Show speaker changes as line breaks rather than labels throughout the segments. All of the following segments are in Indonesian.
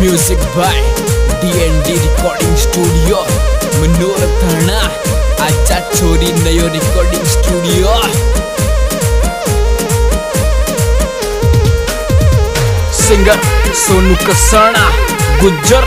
Music by DND Recording Studio. Menurut Tanah Aja Chori Nayo Recording Studio. Singer Sonu
Ke
sana Gujar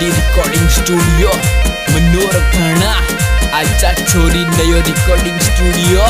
di recording studio Menurut kana Acak curi dayo recording studio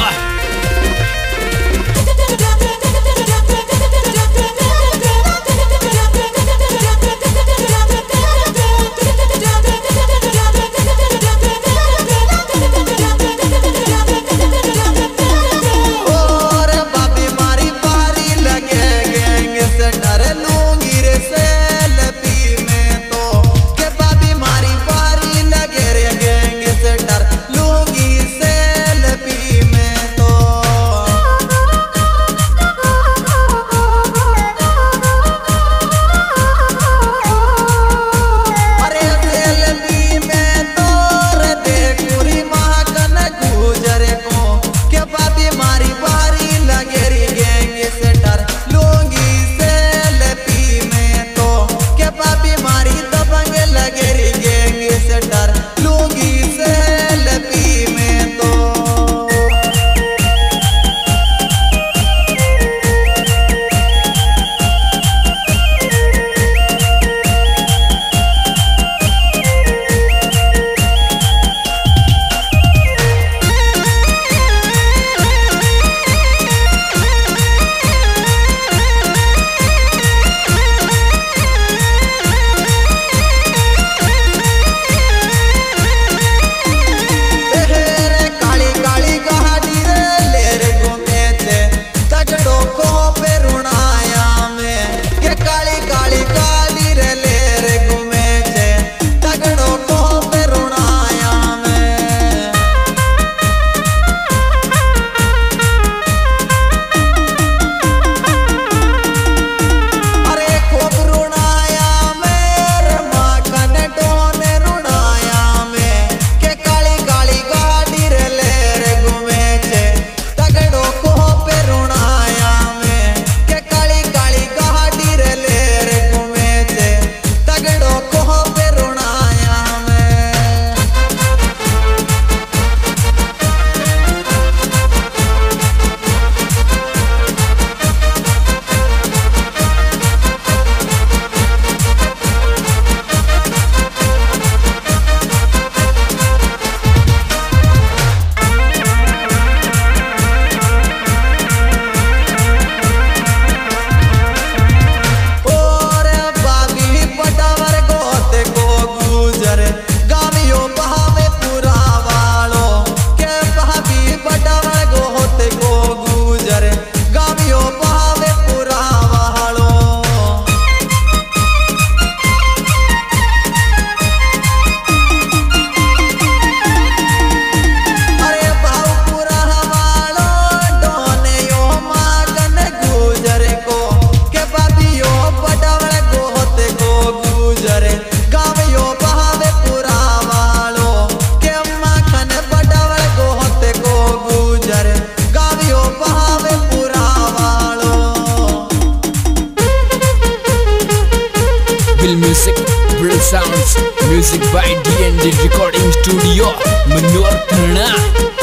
Bill Music, Bill Sounds,
music by DND Recording Studio, Manor Karna.